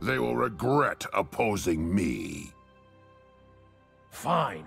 They will regret opposing me. Fine.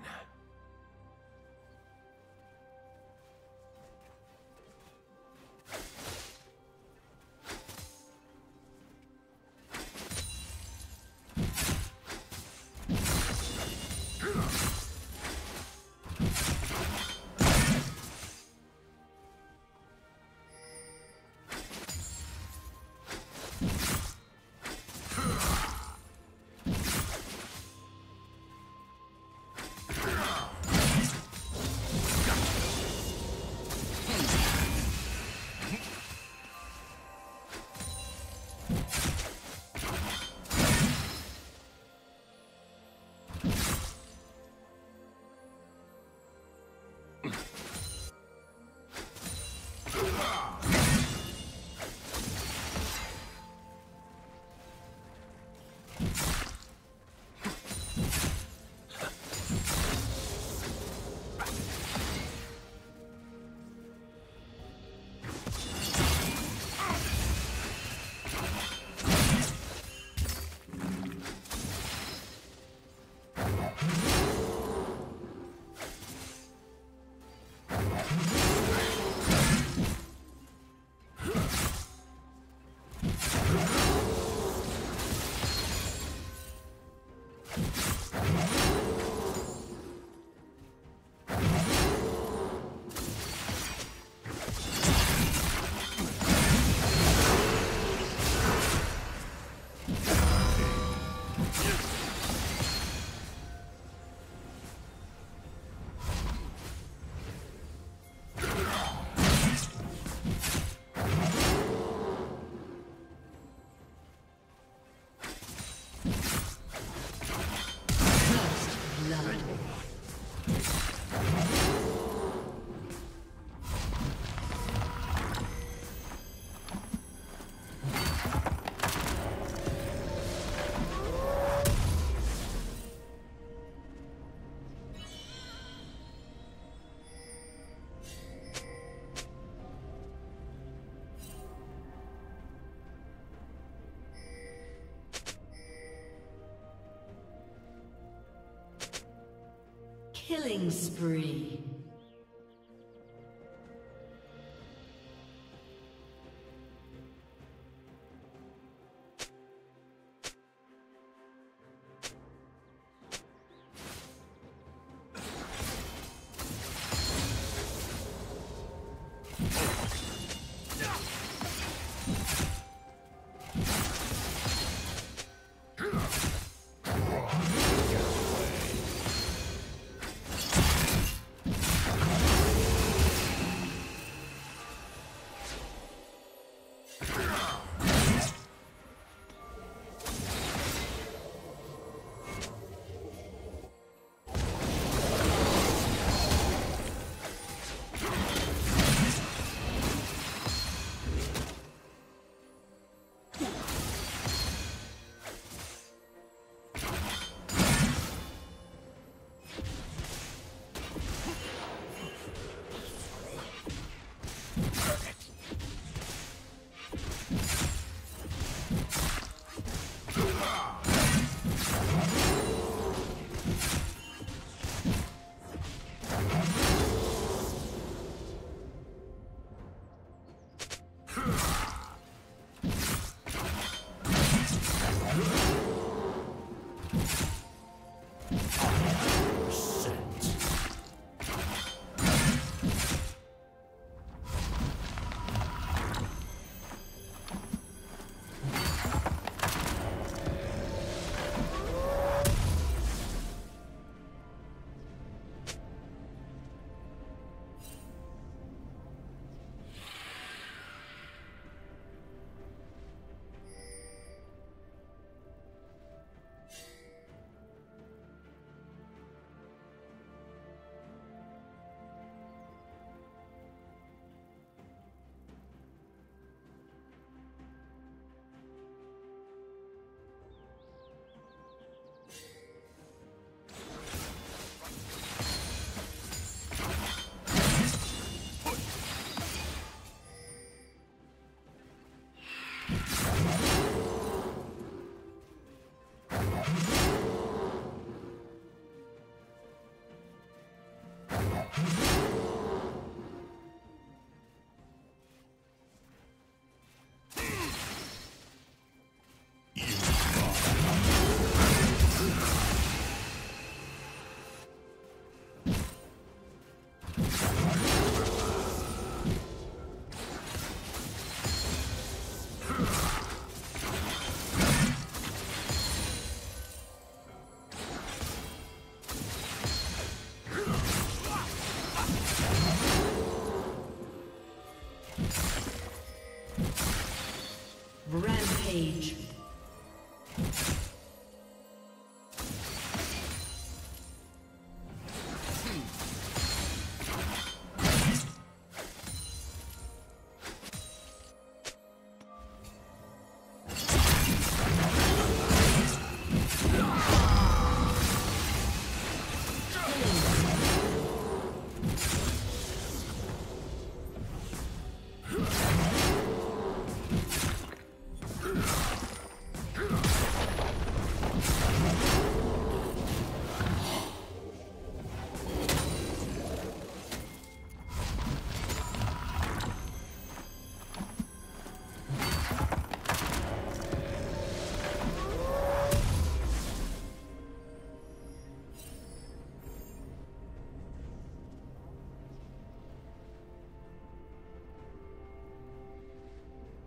Killing spree.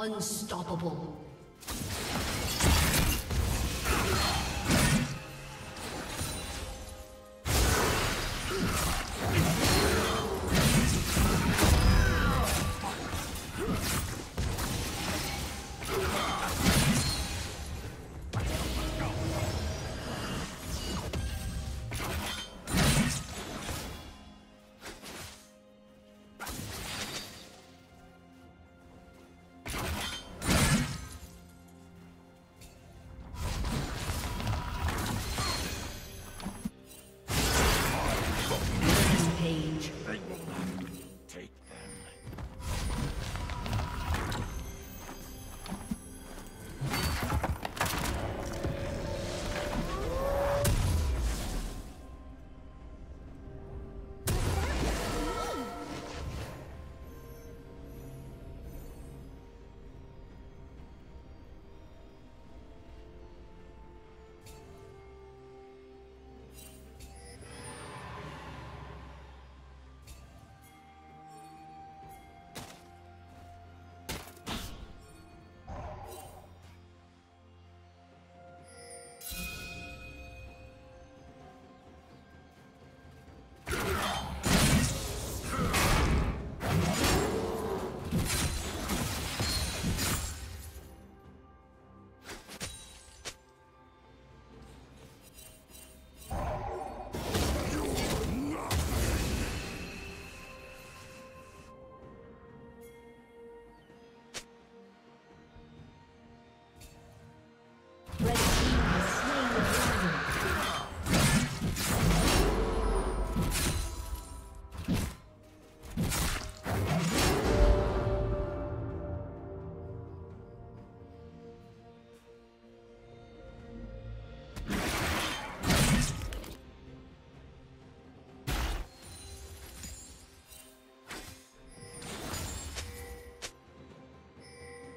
Unstoppable.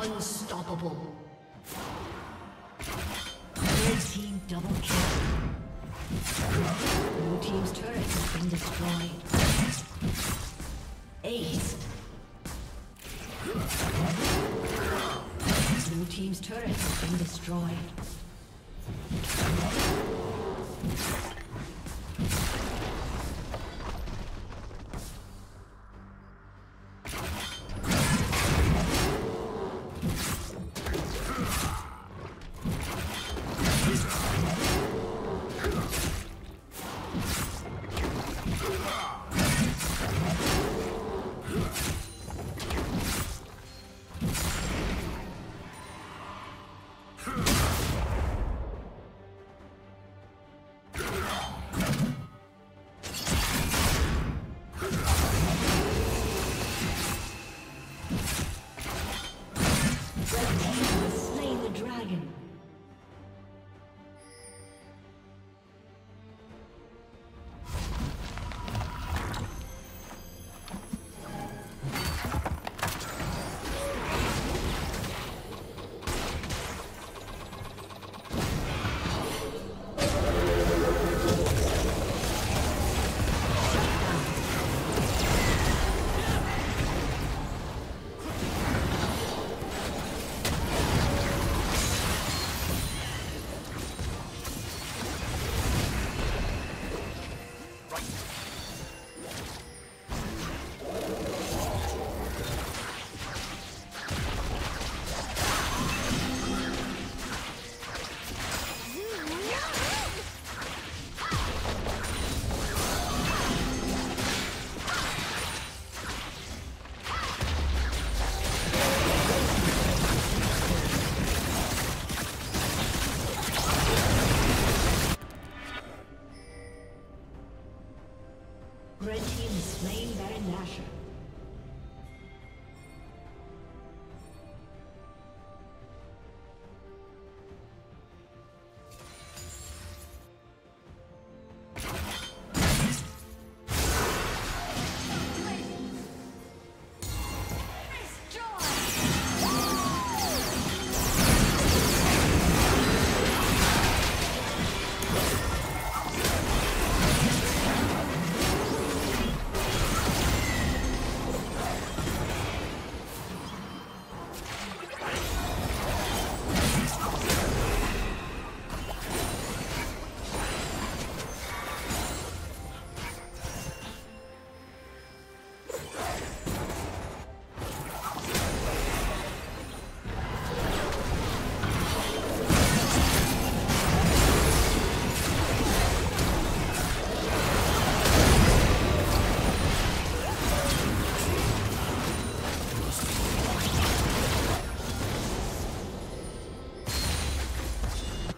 Unstoppable. Red team double kill. Blue team's turret has been destroyed. Ace. Blue team's turret has been destroyed. Ha!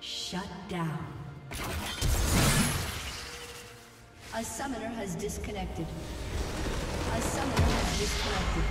Shut down. A summoner has disconnected. A summoner has disconnected.